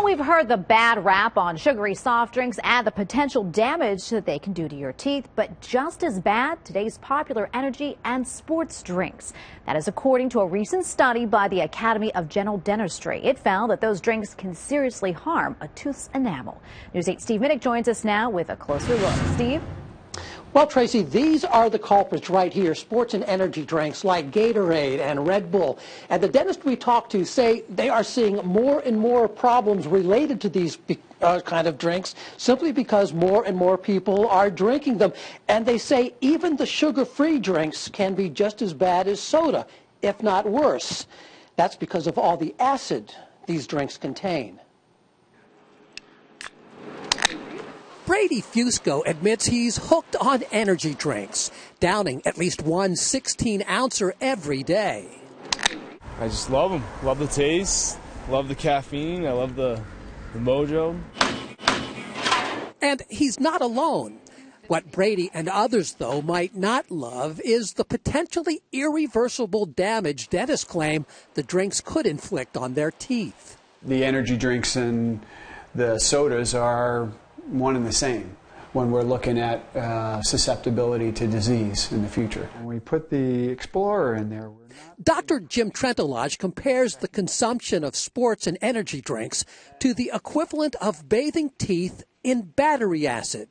Well, we've heard the bad rap on sugary soft drinks and the potential damage that they can do to your teeth, but just as bad, today's popular energy and sports drinks. That is according to a recent study by the Academy of General Dentistry. It found that those drinks can seriously harm a tooth's enamel. News 8 Steve Minich joins us now with a closer look. Steve? Well, Tracy, these are the culprits right here, sports and energy drinks like Gatorade and Red Bull. And the dentists we talked to say they are seeing more and more problems related to these uh, kind of drinks simply because more and more people are drinking them. And they say even the sugar-free drinks can be just as bad as soda, if not worse. That's because of all the acid these drinks contain. Brady Fusco admits he's hooked on energy drinks, downing at least one 16 ouncer every day. I just love them. Love the taste, love the caffeine, I love the, the mojo. And he's not alone. What Brady and others, though, might not love is the potentially irreversible damage dentists claim the drinks could inflict on their teeth. The energy drinks and the sodas are one and the same when we're looking at uh, susceptibility to disease in the future. When we put the Explorer in there, Dr. Jim Trentolage compares the consumption of sports and energy drinks to the equivalent of bathing teeth in battery acid.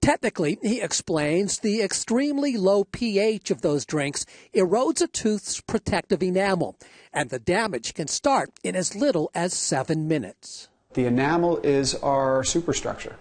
Technically, he explains, the extremely low pH of those drinks erodes a tooth's protective enamel, and the damage can start in as little as seven minutes. The enamel is our superstructure.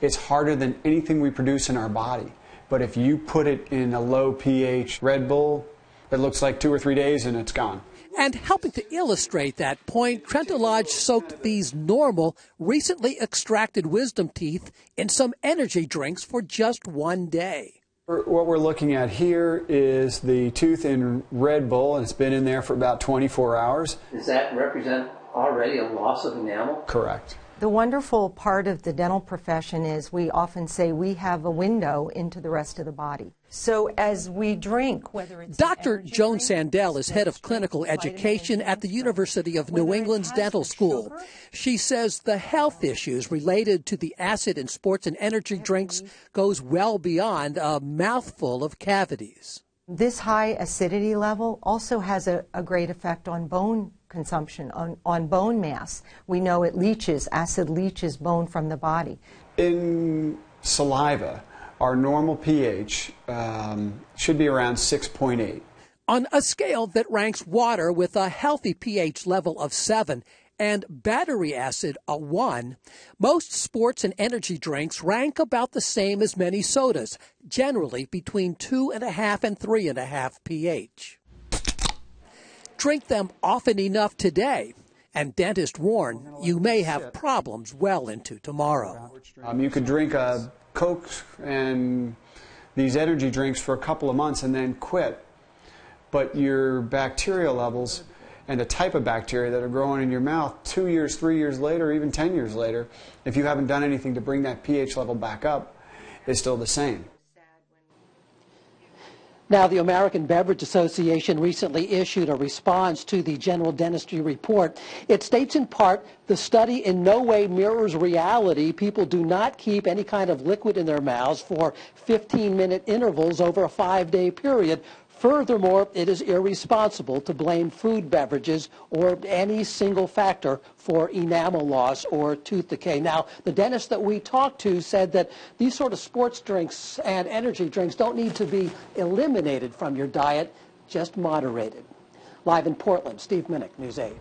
It's harder than anything we produce in our body. But if you put it in a low pH Red Bull, it looks like two or three days and it's gone. And helping to illustrate that point, Trentolage soaked these normal, recently extracted wisdom teeth in some energy drinks for just one day. What we're looking at here is the tooth in Red Bull, and it's been in there for about 24 hours. Does that represent already a loss of enamel? Correct. The wonderful part of the dental profession is we often say we have a window into the rest of the body. So as we drink, whether it's Dr. Joan Sandell is head of clinical education at the University of New England's Dental School. She says the health issues related to the acid in sports and energy drinks goes well beyond a mouthful of cavities. This high acidity level also has a, a great effect on bone consumption, on, on bone mass. We know it leaches, acid leaches bone from the body. In saliva, our normal pH um, should be around 6.8. On a scale that ranks water with a healthy pH level of 7 and battery acid a 1, most sports and energy drinks rank about the same as many sodas, generally between 2.5 and 3.5 pH. Drink them often enough today, and dentists warn you may have problems well into tomorrow. Um, you could drink a Coke and these energy drinks for a couple of months and then quit, but your bacterial levels and the type of bacteria that are growing in your mouth two years, three years later, even 10 years later, if you haven't done anything to bring that pH level back up, is still the same. Now, the American Beverage Association recently issued a response to the General Dentistry report. It states in part, the study in no way mirrors reality. People do not keep any kind of liquid in their mouths for 15-minute intervals over a five-day period. Furthermore, it is irresponsible to blame food beverages or any single factor for enamel loss or tooth decay. Now, the dentist that we talked to said that these sort of sports drinks and energy drinks don't need to be eliminated from your diet, just moderated. Live in Portland, Steve Minich, News 8.